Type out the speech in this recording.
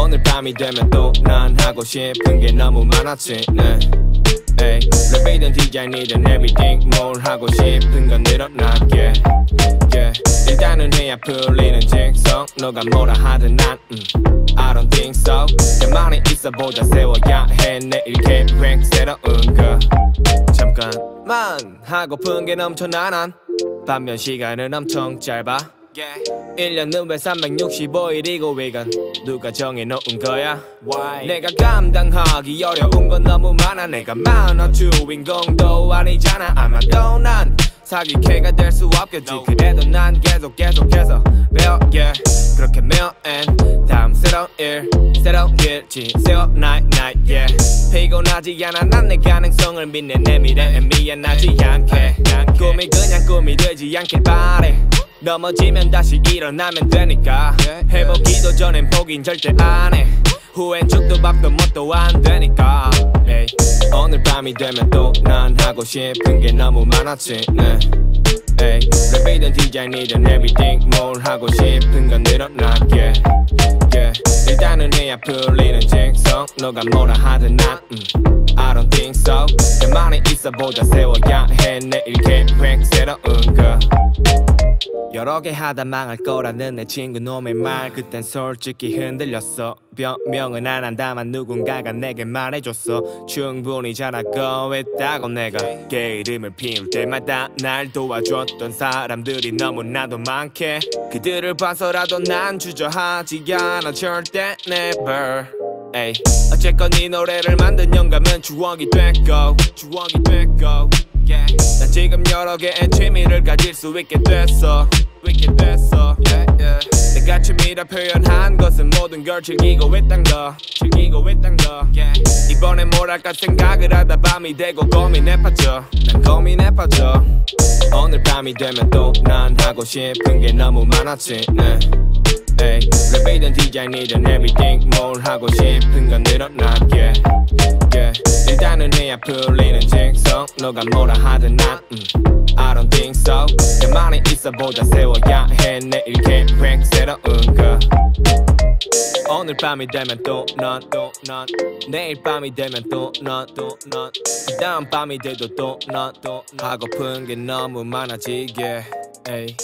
오늘 밤이 되면 또 난 하고 싶은 게 너무 많았지. 네. 랩이든 디자인이든 everything 뭘 하고 싶은 건 늘어나게. Yeah. 일단은 해야 풀리는 직성 너가 뭐라 하든 난 음, I don't think so. 가만히 있어 보자 세워야 해. 내일 계획 새로운 거. 잠깐만. 하고픈 게 넘쳐나 난. 반면 시간은 엄청 짧아. Yeah. 1년은 왜 365일이고 이건 누가 정해놓은 거야? Why? 내가 감당하기 어려운 건 너무 많아. 내가 만화 주인공도 아니잖아. 아마도 난 사기캐가 될 수 없겠지. 그래도 난 계속 계속해서 배워 yeah. 그렇게 매어 and 다음 새로운 일 새로운 길 지새워 night night yeah. 피곤하지 않아. 난 내 가능성을 믿네. 내 미래에 미안하지 않게. 꿈이 그냥 꿈이 되지 않길 바래 넘어지면 다시 일어나면 되니까 해보기도 전엔 포긴 절대 안해 후엔 죽도 밥도 뭣도 안 되니까 에이. 오늘 밤이 되면 또 난 하고 싶은 게 너무 많았지 네. 에이. 랩이든 디자인이든 everything. 뭘 하고 싶은 건 늘어나게. Yeah. 일단은 해야 풀리는 직성. 너가 뭐라 하든 난 음, I don't think so. 가만히 있어보자 세워야 해. 내일 계획 새로운 거. 여러 개 하다 망할 거라는 내 친구 놈의 말. 그땐 솔직히 흔들렸어. 변명은 안 한다만 누군가가 내게 말해줬어. 충분히 잘하고 있다고 내가 게으름을 피울 때마다 날 도와줬 던 사람들이 너무나도 많게 그들을 봐서라도 난 주저하지 않아 절대 never 에이. 어쨌건 이 노래를 만든 영감은 추억이 됐고 추억이 됐고 yeah. 난 지금 여러 개의 취미를 가질 수 있게 됐어 있게 됐어 yeah, yeah. 내가 취미라 표현한 것은 모든 걸 즐기고 있단 거 즐기고 있단 거 yeah. 이번에 뭘 할까 생각을 하다 밤이 되고 고민에 빠져 난 고민에 빠져 오늘 밤이 되면 또 난 하고 싶은 게 너무 많았지. 네. 랩이든 디자인이든 everything 뭘 하고 싶은 건 늘어나게. Yeah. 일단은 해야 풀리는 직성. 너가 뭐라 하든 난 음, I don't think so. 가만히 있어 보자 세워야 해. 내일 계획 새로운 거 오늘 밤이 되면 또넌또넌. 내일 밤이 되면 또넌또넌. 다음 밤이 돼도 또넌또 하고픈 게 너무 많아지게 에이.